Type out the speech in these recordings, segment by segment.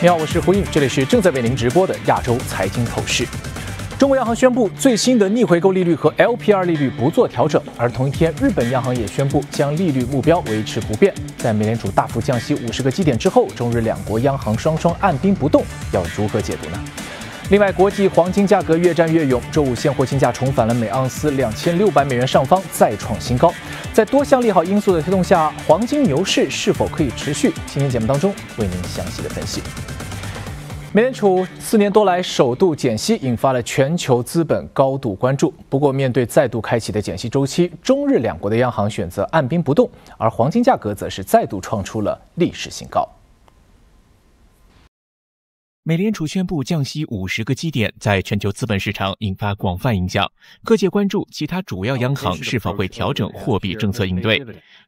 你好，我是胡颖，这里是正在为您直播的亚洲财经透视。中国央行宣布最新的逆回购利率和 LPR 利率不做调整，而同一天，日本央行也宣布将利率目标维持不变。在美联储大幅降息五十个基点之后，中日两国央行双双按兵不动，要如何解读呢？另外，国际黄金价格越战越勇，周五现货金价重返了每盎司两千六百美元上方，再创新高。在多项利好因素的推动下，黄金牛市是否可以持续？今天节目当中为您详细的分析。美联储四年多来首度减息，引发了全球资本高度关注。不过，面对再度开启的减息周期，中日两国的央行选择按兵不动，而黄金价格则是再度创出了历史新高。美联储宣布降息五十个基点，在全球资本市场引发广泛影响，各界关注其他主要央行是否会调整货币政策应对。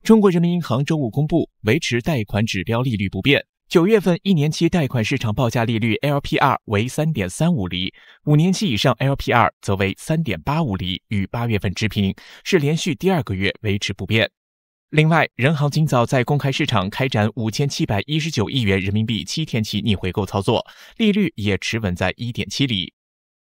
中国人民银行周五公布，维持贷款指标利率不变。九月份一年期贷款市场报价利率 LPR 为三点三五厘，五年期以上 LPR 则为三点八五厘，与八月份持平，是连续第二个月维持不变。另外，人行今早在公开市场开展五千七百一十九亿元人民币七天期逆回购操作，利率也持稳在一点七厘。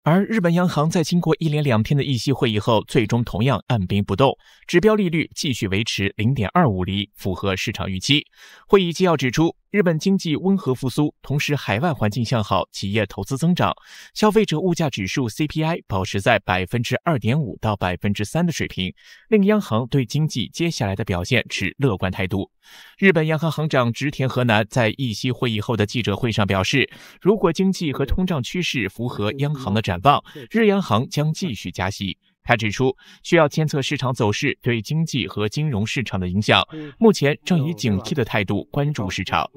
而日本央行在经过一连两天的议息会议后，最终同样按兵不动，指标利率继续维持零点二五厘，符合市场预期。会议纪要指出。日本经济温和复苏，同时海外环境向好，企业投资增长，消费者物价指数 CPI 保持在百分之二点五到百分之三的水平，令央行对经济接下来的表现持乐观态度。日本央行行长植田和男在议息会议后的记者会上表示，如果经济和通胀趋势符合央行的展望，日央行将继续加息。他指出，需要监测市场走势对经济和金融市场的影响。目前正以警惕的态度关注市场。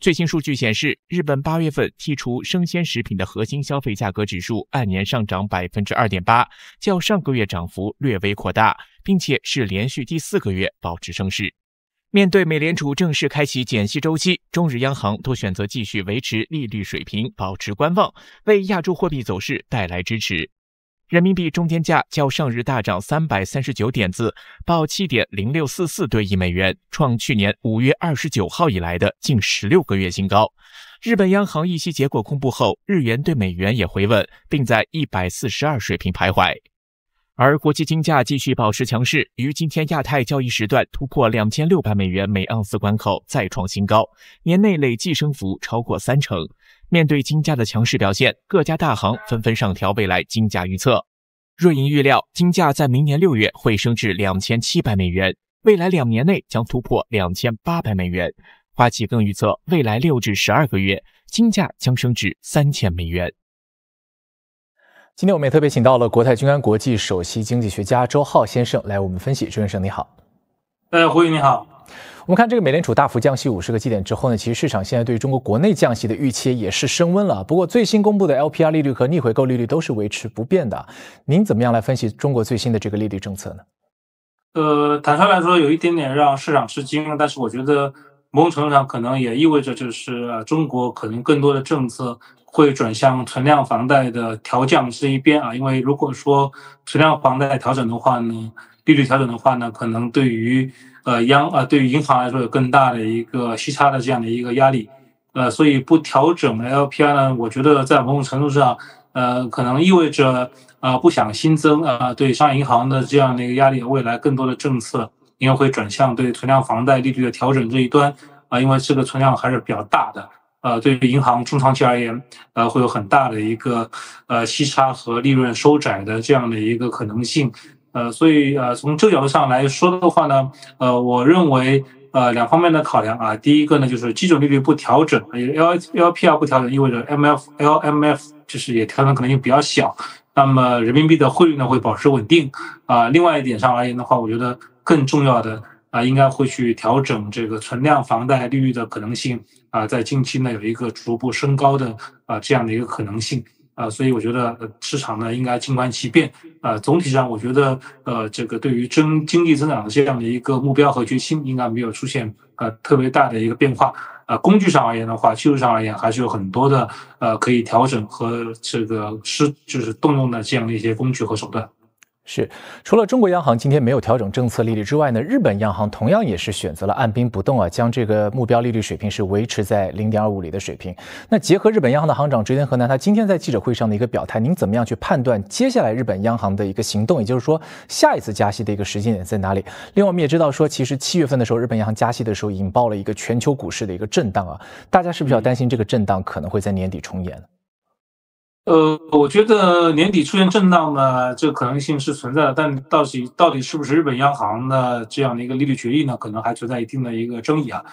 最新数据显示，日本八月份剔除生鲜食品的核心消费价格指数按年上涨百分之二点八，较上个月涨幅略微扩大，并且是连续第四个月保持升势。面对美联储正式开启减息周期，中日央行都选择继续维持利率水平，保持观望，为亚洲货币走势带来支持。人民币中间价较上日大涨三百三十九点子，报七点零六四四兑一美元，创去年五月二十九号以来的近十六个月新高。日本央行议息结果公布后，日元对美元也回稳，并在一百四十二水平徘徊。而国际金价继续保持强势，于今天亚太交易时段突破两千六百美元每盎司关口，再创新高，年内累计升幅超过三成。面对金价的强势表现，各家大行纷纷上调未来金价预测。瑞银预料，金价在明年六月会升至两千七百美元，未来两年内将突破两千八百美元。花旗更预测，未来六至十二个月，金价将升至三千美元。今天我们也特别请到了国泰君安国际首席经济学家周浩先生来我们分析。周先生你好。呃，胡宇你好。我们看这个美联储大幅降息五十个基点之后呢，其实市场现在对中国国内降息的预期也是升温了。不过最新公布的 LPR 利率和逆回购利率都是维持不变的。您怎么样来分析中国最新的这个利率政策呢？呃，坦率来说，有一点点让市场吃惊，但是我觉得某种程度上可能也意味着就是中国可能更多的政策会转向存量房贷的调降这一边啊。因为如果说存量房贷调整的话呢，利率调整的话呢，可能对于呃，央呃，对于银行来说有更大的一个息差的这样的一个压力，呃，所以不调整 LPR 呢，我觉得在某种程度上，呃，可能意味着啊，不想新增啊，对商业银行的这样的一个压力，未来更多的政策应该会转向对存量房贷利率的调整这一端啊，因为这个存量还是比较大的，呃，对于银行中长期而言，呃，会有很大的一个呃息差和利润收窄的这样的一个可能性。呃，所以呃，从这个角度上来说的话呢，呃，我认为呃两方面的考量啊，第一个呢就是基准利率不调整，L L P R 不调整，意味着 M F L M F 就是也调整可能性比较小，那么人民币的汇率呢会保持稳定啊。另外一点上而言的话，我觉得更重要的啊，应该会去调整这个存量房贷利率的可能性啊，在近期呢有一个逐步升高的啊这样的一个可能性。啊，所以我觉得市场呢应该静观其变。啊，总体上我觉得，呃，这个对于增经济增长的这样的一个目标和决心，应该没有出现呃特别大的一个变化。啊，工具上而言的话，技术上而言还是有很多的呃可以调整和这个施就是动用的这样的一些工具和手段。是，除了中国央行今天没有调整政策利率之外呢，日本央行同样也是选择了按兵不动啊，将这个目标利率水平是维持在零点二五厘的水平。那结合日本央行的行长直田和南他今天在记者会上的一个表态，您怎么样去判断接下来日本央行的一个行动？也就是说，下一次加息的一个时间点在哪里？另外，我们也知道说，其实七月份的时候，日本央行加息的时候引爆了一个全球股市的一个震荡啊，大家是不是要担心这个震荡可能会在年底重演？呃，我觉得年底出现震荡呢，这个可能性是存在的，但到底到底是不是日本央行的这样的一个利率决议呢？可能还存在一定的一个争议啊。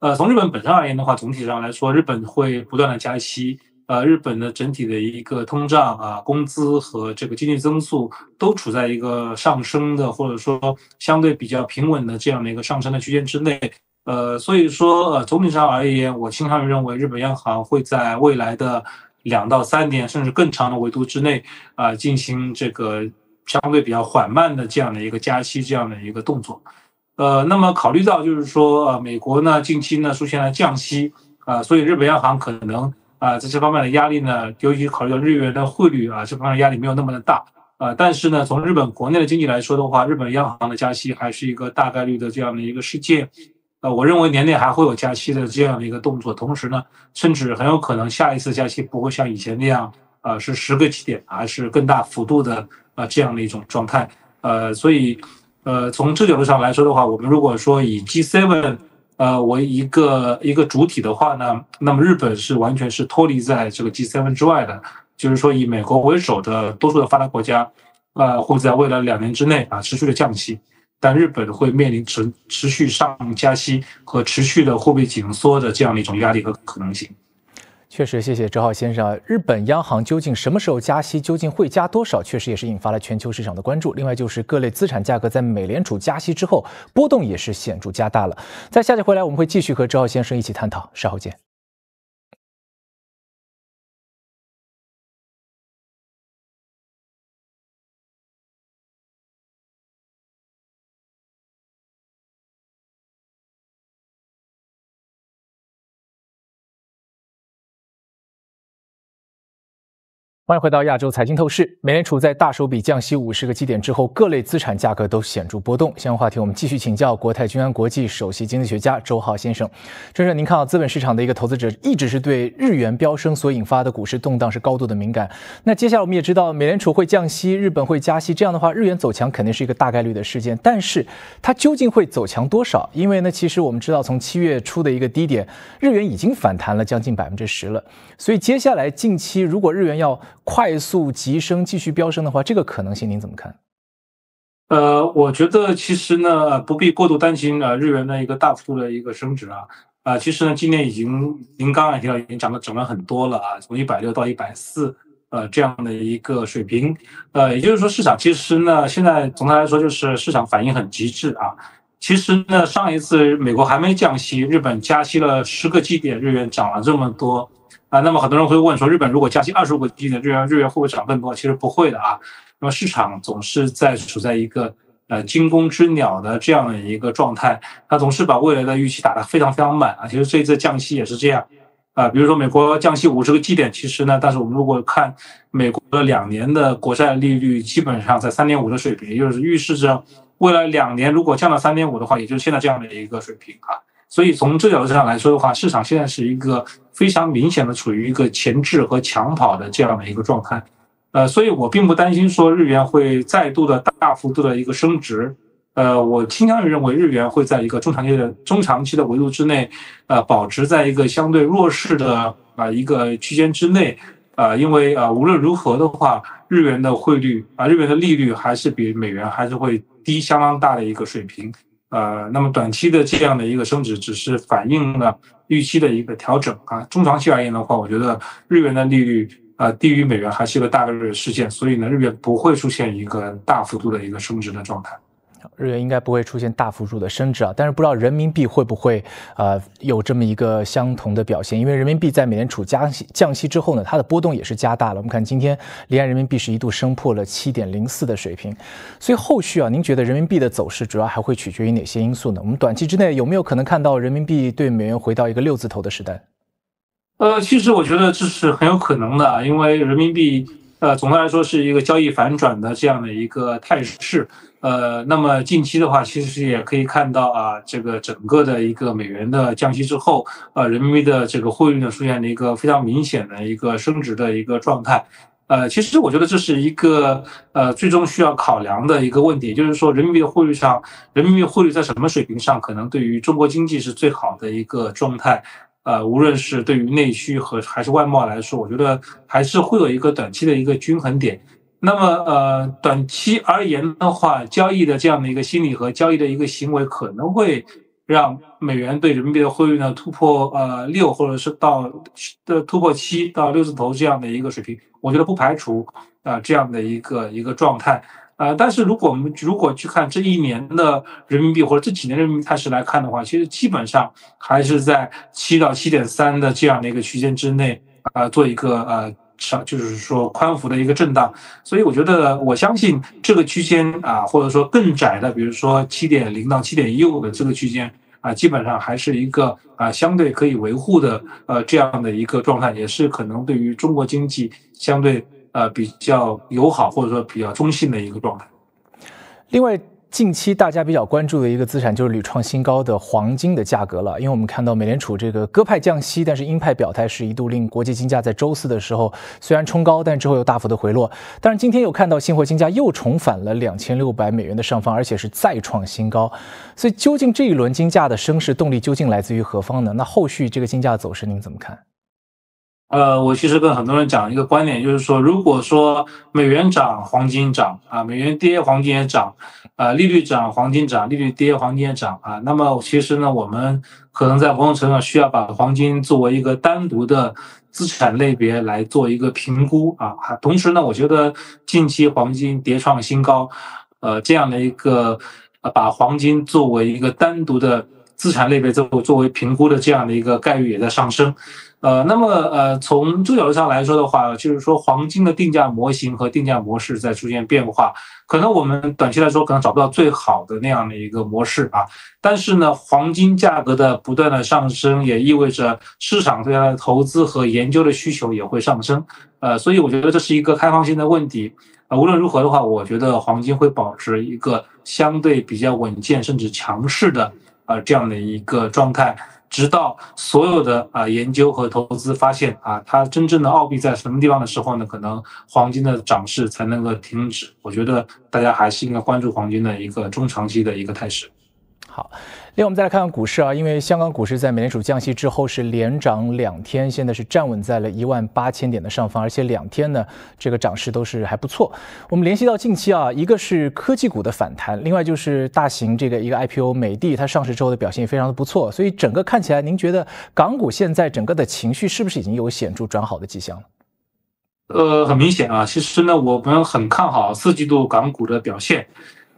呃，从日本本身而言的话，总体上来说，日本会不断的加息，呃，日本的整体的一个通胀啊、工资和这个经济增速都处在一个上升的，或者说相对比较平稳的这样的一个上升的区间之内。呃，所以说，呃，总体上而言，我倾向于认为日本央行会在未来的。两到三年甚至更长的维度之内啊，进行这个相对比较缓慢的这样的一个加息这样的一个动作，呃，那么考虑到就是说，呃，美国呢近期呢出现了降息啊，所以日本央行可能啊在这方面的压力呢，尤其考虑到日元的汇率啊，这方面压力没有那么的大啊，但是呢，从日本国内的经济来说的话，日本央行的加息还是一个大概率的这样的一个事件。我认为年内还会有加息的这样的一个动作，同时呢，甚至很有可能下一次加息不会像以前那样，呃，是十个基点，而是更大幅度的啊这样的一种状态。呃，所以，呃，从这角度上来说的话，我们如果说以 G7 呃为一个一个主体的话呢，那么日本是完全是脱离在这个 G7 之外的，就是说以美国为首的多数的发达国家，呃，会在未来两年之内啊持续的降息。但日本会面临持持续上加息和持续的货币紧缩的这样的一种压力和可能性。确实，谢谢周浩先生。日本央行究竟什么时候加息？究竟会加多少？确实也是引发了全球市场的关注。另外就是各类资产价格在美联储加息之后波动也是显著加大了。在下节回来我们会继续和周浩先生一起探讨，稍后见。欢迎回到亚洲财经透视。美联储在大手笔降息五十个基点之后，各类资产价格都显著波动。相关话题，我们继续请教国泰君安国际首席经济学家周浩先生。先生，您看到资本市场的一个投资者一直是对日元飙升所引发的股市动荡是高度的敏感。那接下来我们也知道，美联储会降息，日本会加息，这样的话，日元走强肯定是一个大概率的事件。但是它究竟会走强多少？因为呢，其实我们知道，从七月初的一个低点，日元已经反弹了将近百分之十了。所以接下来近期如果日元要快速急升，继续飙升的话，这个可能性您怎么看？呃，我觉得其实呢，不必过度担心啊，日元的一个大幅度的一个升值啊，啊，其实呢，今年已经您刚刚提到已经涨了涨了很多了啊，从一百六到一百四，呃，这样的一个水平，呃，也就是说，市场其实呢，现在总的来说就是市场反应很极致啊。其实呢，上一次美国还没降息，日本加息了十个基点，日元涨了这么多。啊，那么很多人会问说，日本如果加息二十五个基点，日元日元会不会涨更多？其实不会的啊。那么市场总是在处在一个呃惊弓之鸟的这样的一个状态，它总是把未来的预期打得非常非常满啊。其实这一次降息也是这样啊。比如说美国降息五十个基点，其实呢，但是我们如果看美国的两年的国债利率基本上在三点五的水平，也就是预示着未来两年如果降到三点五的话，也就是现在这样的一个水平啊。所以从这角度上来说的话，市场现在是一个非常明显的处于一个前置和抢跑的这样的一个状态，呃，所以我并不担心说日元会再度的大幅度的一个升值，呃，我倾向于认为日元会在一个中长期的中长期的维度之内，呃，保持在一个相对弱势的啊一个区间之内，啊，因为啊无论如何的话，日元的汇率啊日元的利率还是比美元还是会低相当大的一个水平。呃，那么短期的这样的一个升值，只是反映了预期的一个调整啊。中长期而言的话，我觉得日元的利率啊低于美元还是一个大概率的事件，所以呢，日元不会出现一个大幅度的一个升值的状态。日元应该不会出现大幅度的升值啊，但是不知道人民币会不会呃有这么一个相同的表现？因为人民币在美联储加息降息之后呢，它的波动也是加大了。我们看今天离岸人民币是一度升破了七点零四的水平，所以后续啊，您觉得人民币的走势主要还会取决于哪些因素呢？我们短期之内有没有可能看到人民币对美元回到一个六字头的时代？呃，其实我觉得这是很有可能的，因为人民币。呃，总的来说是一个交易反转的这样的一个态势。呃，那么近期的话，其实也可以看到啊，这个整个的一个美元的降息之后，呃，人民币的这个汇率呢出现了一个非常明显的一个升值的一个状态。呃，其实我觉得这是一个呃最终需要考量的一个问题，就是说人民币的汇率上，人民币汇率在什么水平上可能对于中国经济是最好的一个状态？呃，无论是对于内需和还是外贸来说，我觉得还是会有一个短期的一个均衡点。那么呃，短期而言的话，交易的这样的一个心理和交易的一个行为可能会。让美元对人民币的汇率呢突破呃六，或者是到的突破七到六字头这样的一个水平，我觉得不排除啊这样的一个一个状态呃，但是如果我们如果去看这一年的人民币或者这几年人民币态势来看的话，其实基本上还是在七到七点三的这样的一个区间之内啊，做一个呃上就是说宽幅的一个震荡。所以我觉得我相信这个区间啊，或者说更窄的，比如说七点零到七点一五的这个区间。啊，基本上还是一个啊相对可以维护的呃这样的一个状态，也是可能对于中国经济相对呃比较友好或者说比较中性的一个状态。另外。近期大家比较关注的一个资产就是屡创新高的黄金的价格了，因为我们看到美联储这个鸽派降息，但是鹰派表态是一度令国际金价在周四的时候虽然冲高，但之后又大幅的回落。但是今天又看到现货金价又重返了两千六百美元的上方，而且是再创新高。所以究竟这一轮金价的升势动力究竟来自于何方呢？那后续这个金价走势您怎么看？呃，我其实跟很多人讲一个观点，就是说，如果说美元涨，黄金涨啊；美元跌，黄金也涨啊；利率涨，黄金涨；利率跌，黄金也涨啊。那么，其实呢，我们可能在某种程度上需要把黄金作为一个单独的资产类别来做一个评估啊。同时呢，我觉得近期黄金跌创新高，呃，这样的一个呃，把黄金作为一个单独的资产类别作作为评估的这样的一个概率也在上升。呃，那么呃，从这个角度上来说的话，就是说黄金的定价模型和定价模式在出现变化，可能我们短期来说可能找不到最好的那样的一个模式啊。但是呢，黄金价格的不断的上升，也意味着市场对它的投资和研究的需求也会上升。呃，所以我觉得这是一个开放性的问题。呃，无论如何的话，我觉得黄金会保持一个相对比较稳健甚至强势的啊这样的一个状态。直到所有的啊研究和投资发现啊，它真正的奥秘在什么地方的时候呢？可能黄金的涨势才能够停止。我觉得大家还是应该关注黄金的一个中长期的一个态势。好，另外我们再来看看股市啊，因为香港股市在美联储降息之后是连涨两天，现在是站稳在了一万八千点的上方，而且两天呢这个涨势都是还不错。我们联系到近期啊，一个是科技股的反弹，另外就是大型这个一个 IPO 美的它上市之后的表现也非常的不错，所以整个看起来，您觉得港股现在整个的情绪是不是已经有显著转好的迹象了？呃，很明显啊，其实呢，我们很看好四季度港股的表现。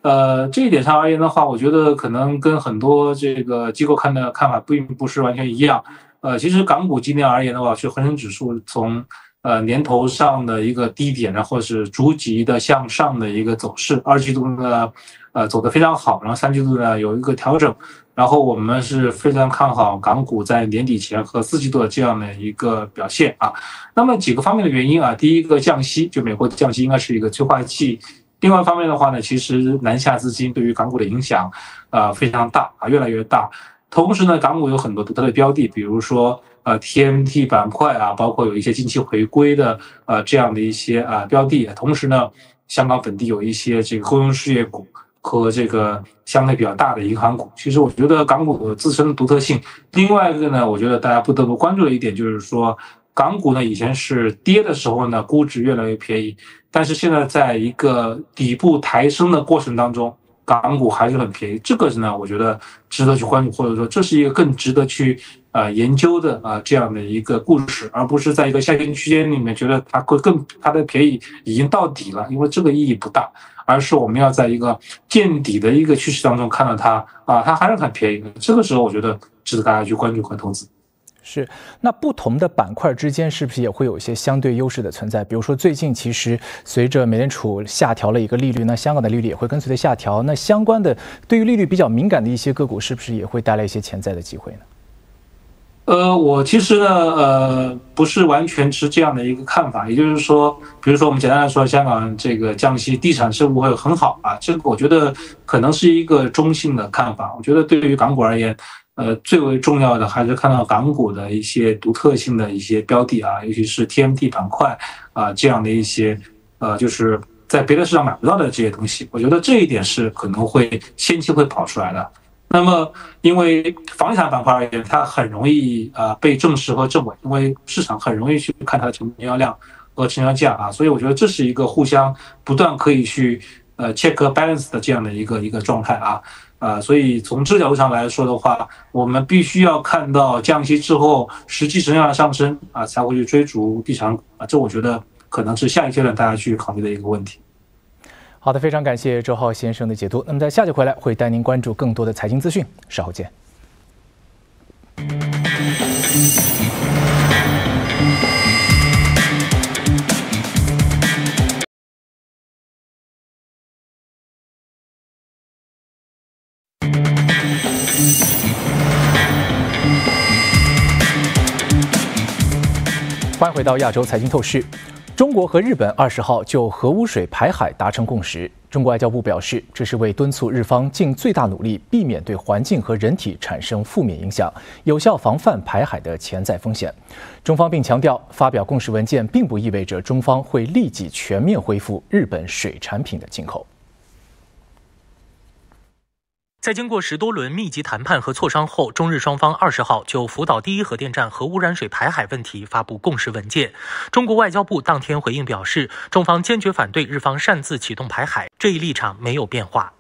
呃，这一点上而言的话，我觉得可能跟很多这个机构看的看法并不是完全一样。呃，其实港股今年而言的话，是恒生指数从呃年头上的一个低点，然后是逐级的向上的一个走势。二季度呢，呃，走得非常好，然后三季度呢有一个调整，然后我们是非常看好港股在年底前和四季度的这样的一个表现啊。那么几个方面的原因啊，第一个降息，就美国的降息应该是一个催化剂。另外一方面的话呢，其实南下资金对于港股的影响，呃非常大啊，越来越大。同时呢，港股有很多独特的标的，比如说呃 TMT 板块啊，包括有一些近期回归的呃这样的一些啊标的。同时呢，香港本地有一些这个公用事业股和这个相对比较大的银行股。其实我觉得港股自身的独特性。另外一个呢，我觉得大家不得不关注的一点就是说。港股呢，以前是跌的时候呢，估值越来越便宜，但是现在在一个底部抬升的过程当中，港股还是很便宜。这个呢，我觉得值得去关注，或者说这是一个更值得去呃研究的啊这样的一个故事，而不是在一个下行区间里面觉得它会更它的便宜已经到底了，因为这个意义不大，而是我们要在一个见底的一个趋势当中看到它啊，它还是很便宜的。这个时候，我觉得值得大家去关注和投资。是，那不同的板块之间是不是也会有一些相对优势的存在？比如说，最近其实随着美联储下调了一个利率，那香港的利率也会跟随着下调，那相关的对于利率比较敏感的一些个股，是不是也会带来一些潜在的机会呢？呃，我其实呢，呃，不是完全持这样的一个看法。也就是说，比如说我们简单来说，香港这个降息，地产是不会很好啊。这个我觉得可能是一个中性的看法。我觉得对于港股而言，呃，最为重要的还是看到港股的一些独特性的一些标的啊，尤其是 TMT 板块啊这样的一些，呃，就是在别的市场买不到的这些东西。我觉得这一点是可能会先期会跑出来的。那么，因为房地产板块而言，它很容易啊被证实和证伪，因为市场很容易去看它的成交量和成交价啊，所以我觉得这是一个互相不断可以去呃 check balance 的这样的一个一个状态啊啊，所以从这角度上来说的话，我们必须要看到降息之后实际成交量上升啊，才会去追逐地产啊，这我觉得可能是下一阶段大家去考虑的一个问题。好的，非常感谢周浩先生的解读。那么在下节回来会带您关注更多的财经资讯，稍后见。回到亚洲财经透视。中国和日本二十号就核污水排海达成共识。中国外交部表示，这是为敦促日方尽最大努力，避免对环境和人体产生负面影响，有效防范排海的潜在风险。中方并强调，发表共识文件并不意味着中方会立即全面恢复日本水产品的进口。在经过十多轮密集谈判和磋商后，中日双方二十号就福岛第一核电站核污染水排海问题发布共识文件。中国外交部当天回应表示，中方坚决反对日方擅自启动排海，这一立场没有变化。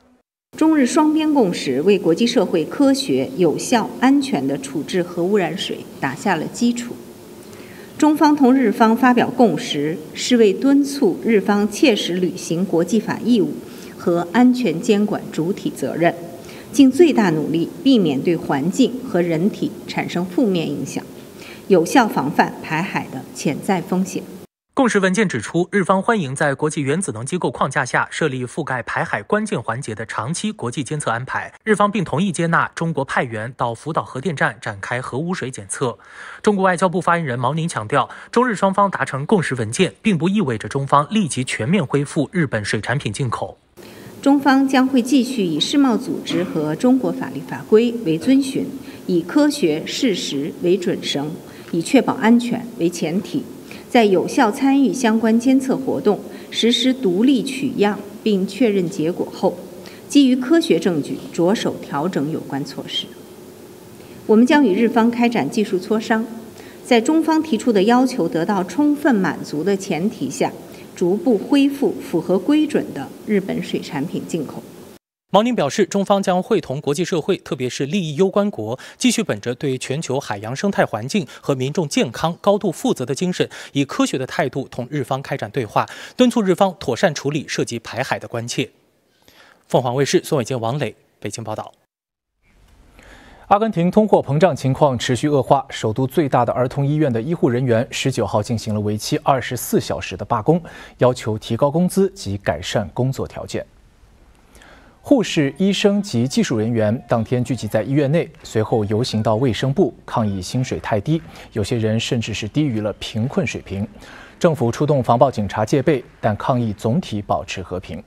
中日双边共识为国际社会科学、有效、安全的处置核污染水打下了基础。中方同日方发表共识，是为敦促日方切实履行国际法义务和安全监管主体责任。尽最大努力避免对环境和人体产生负面影响，有效防范排海的潜在风险。共识文件指出，日方欢迎在国际原子能机构框架下设立覆盖排海关键环节的长期国际监测安排。日方并同意接纳中国派员到福岛核电站展开核污水检测。中国外交部发言人毛宁强调，中日双方达成共识文件，并不意味着中方立即全面恢复日本水产品进口。中方将会继续以世贸组织和中国法律法规为遵循，以科学事实为准绳，以确保安全为前提，在有效参与相关监测活动、实施独立取样并确认结果后，基于科学证据着手调整有关措施。我们将与日方开展技术磋商，在中方提出的要求得到充分满足的前提下。逐步恢复符合规准的日本水产品进口。毛宁表示，中方将会同国际社会，特别是利益攸关国，继续本着对全球海洋生态环境和民众健康高度负责的精神，以科学的态度同日方开展对话，敦促日方妥善处理涉及排海的关切。凤凰卫视宋伟坚、王磊北京报道。阿根廷通货膨胀情况持续恶化，首都最大的儿童医院的医护人员十九号进行了为期二十四小时的罢工，要求提高工资及改善工作条件。护士、医生及技术人员当天聚集在医院内，随后游行到卫生部抗议薪水太低，有些人甚至是低于了贫困水平。政府出动防暴警察戒备，但抗议总体保持和平。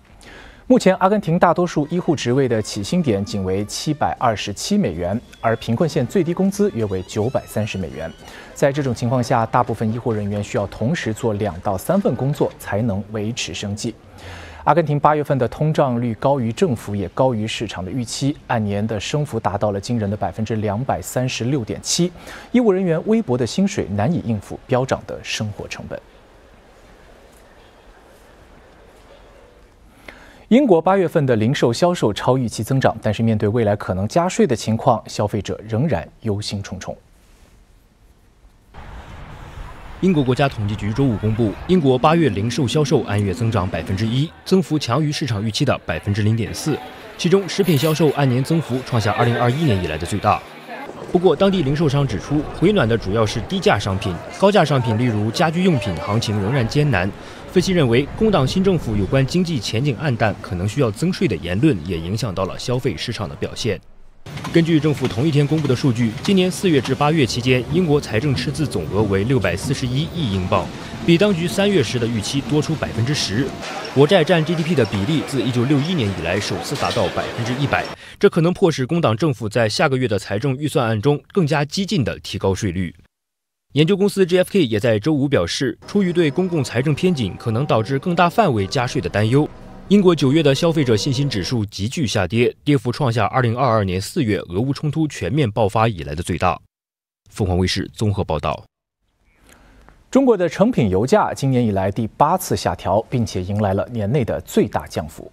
目前，阿根廷大多数医护职位的起薪点仅为七百二十七美元，而贫困线最低工资约为九百三十美元。在这种情况下，大部分医护人员需要同时做两到三份工作才能维持生计。阿根廷八月份的通胀率高于政府，也高于市场的预期，按年的升幅达到了惊人的百分之两百三十六点七。医务人员微薄的薪水难以应付飙涨的生活成本。英国八月份的零售销售超预期增长，但是面对未来可能加税的情况，消费者仍然忧心忡忡。英国国家统计局周五公布，英国八月零售销售按月增长百分之一，增幅强于市场预期的百分之零点四，其中食品销售按年增幅创下二零二一年以来的最大。不过，当地零售商指出，回暖的主要是低价商品，高价商品例如家居用品行情仍然艰难。分析认为，工党新政府有关经济前景暗淡、可能需要增税的言论，也影响到了消费市场的表现。根据政府同一天公布的数据，今年四月至八月期间，英国财政赤字总额为六百四十一亿英镑，比当局三月时的预期多出百分之十。国债占 GDP 的比例自一九六一年以来首次达到百分之一百，这可能迫使工党政府在下个月的财政预算案中更加激进地提高税率。研究公司 GFK 也在周五表示，出于对公共财政偏紧可能导致更大范围加税的担忧。英国九月的消费者信心指数急剧下跌，跌幅创下2022年4月俄乌冲突全面爆发以来的最大。凤凰卫视综合报道：中国的成品油价今年以来第八次下调，并且迎来了年内的最大降幅。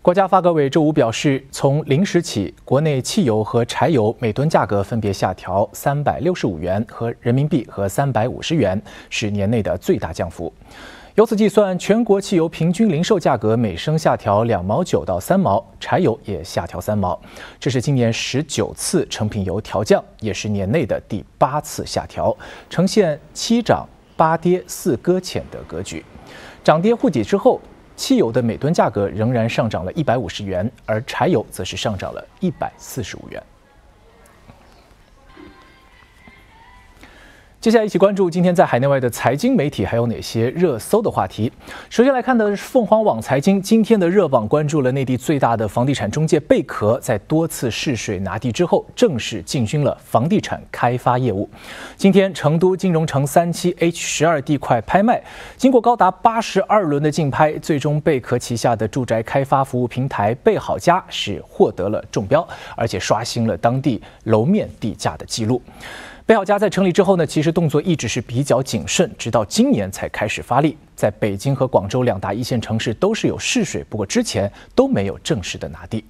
国家发改委周五表示，从零时起，国内汽油和柴油每吨价格分别下调三百六十五元和人民币和三百五十元，是年内的最大降幅。由此计算，全国汽油平均零售价格每升下调两毛九到三毛，柴油也下调三毛。这是今年十九次成品油调降，也是年内的第八次下调，呈现七涨八跌四搁浅的格局。涨跌互抵之后，汽油的每吨价格仍然上涨了一百五十元，而柴油则是上涨了一百四十五元。接下来一起关注今天在海内外的财经媒体还有哪些热搜的话题。首先来看的是凤凰网财经今天的热榜，关注了内地最大的房地产中介贝壳在多次试水拿地之后，正式进军了房地产开发业务。今天成都金融城三期 H 十二地块拍卖，经过高达八十二轮的竞拍，最终贝壳旗下的住宅开发服务平台贝好家是获得了中标，而且刷新了当地楼面地价的记录。贝好家在成立之后呢，其实动作一直是比较谨慎，直到今年才开始发力。在北京和广州两大一线城市都是有试水，不过之前都没有正式的拿地。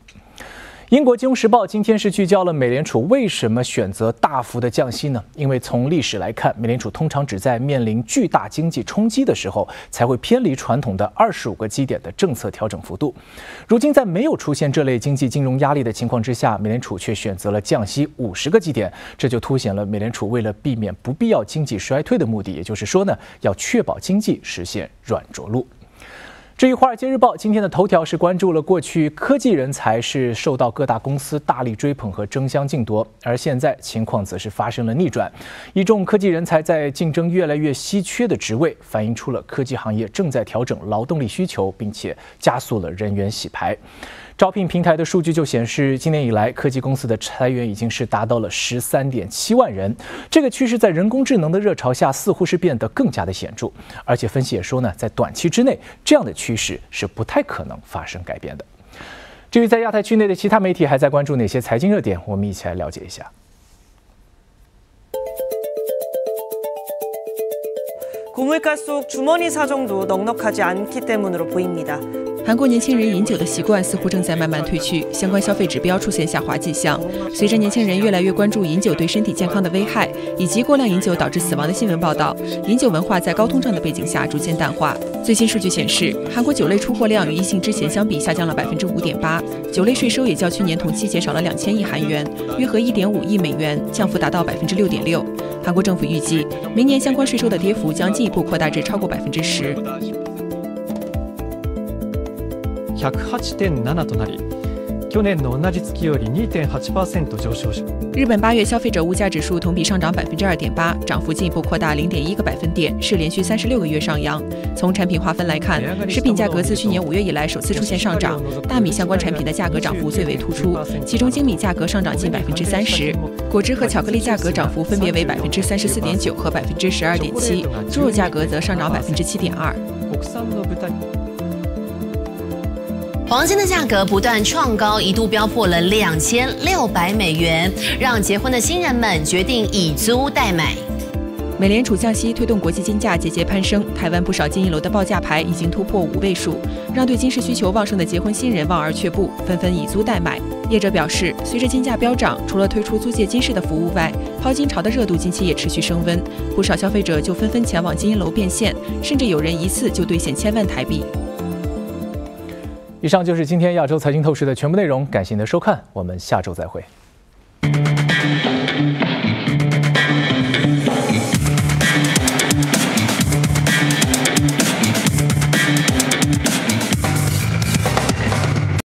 英国金融时报今天是聚焦了美联储为什么选择大幅的降息呢？因为从历史来看，美联储通常只在面临巨大经济冲击的时候才会偏离传统的二十五个基点的政策调整幅度。如今在没有出现这类经济金融压力的情况之下，美联储却选择了降息五十个基点，这就凸显了美联储为了避免不必要经济衰退的目的。也就是说呢，要确保经济实现软着陆。至于《华尔街日报》今天的头条是关注了过去科技人才是受到各大公司大力追捧和争相竞夺，而现在情况则是发生了逆转，一众科技人才在竞争越来越稀缺的职位，反映出了科技行业正在调整劳动力需求，并且加速了人员洗牌。招聘平台的数据就显示，今年以来科技公司的裁员已经是达到了十三点七万人。这个趋势在人工智能的热潮下，似乎是变得更加的显着。而且分析也说呢，在短期之内，这样的趋势是不太可能发生改变的。至于在亚太区内的其他媒体还在关注哪些财经热点，我们一起来了解一下。고물가속주머니사정도넉넉하지않기때문으로보입니다 韩国年轻人饮酒的习惯似乎正在慢慢退去，相关消费指标出现下滑迹象。随着年轻人越来越关注饮酒对身体健康的危害，以及过量饮酒导致死亡的新闻报道，饮酒文化在高通胀的背景下逐渐淡化。最新数据显示，韩国酒类出货量与疫情之前相比下降了百分之五点八，酒类税收也较去年同期减少了两千亿韩元，约合一点五亿美元，降幅达到百分之六点六。韩国政府预计，明年相关税收的跌幅将进一步扩大至超过百分之十。108.7となり、去年の同じ月より2.8%上昇し。日本八月消费者物价指数同比上涨百分之二点八，涨幅进一步扩大零点一个百分点，是连续三十六个月上扬。从产品划分来看，食品价格自去年五月以来首次出现上涨，大米相关产品的价格涨幅最为突出，其中精米价格上涨近百分之三十，果汁和巧克力价格涨幅分别为百分之三十四点九和百分之十二点七，猪肉价格则上涨百分之七点二。 黄金的价格不断创高，一度飙破了两千六百美元，让结婚的新人们决定以租代买。美联储降息推动国际金价节节攀升，台湾不少金银楼的报价牌已经突破五位数，让对金饰需求旺盛的结婚新人望而却步，纷纷以租代买。业者表示，随着金价飙涨，除了推出租借金饰的服务外，抛金潮的热度近期也持续升温，不少消费者就纷纷前往金银楼变现，甚至有人一次就兑现千万台币。以上就是今天亚洲财经透视的全部内容，感谢您的收看，我们下周再会。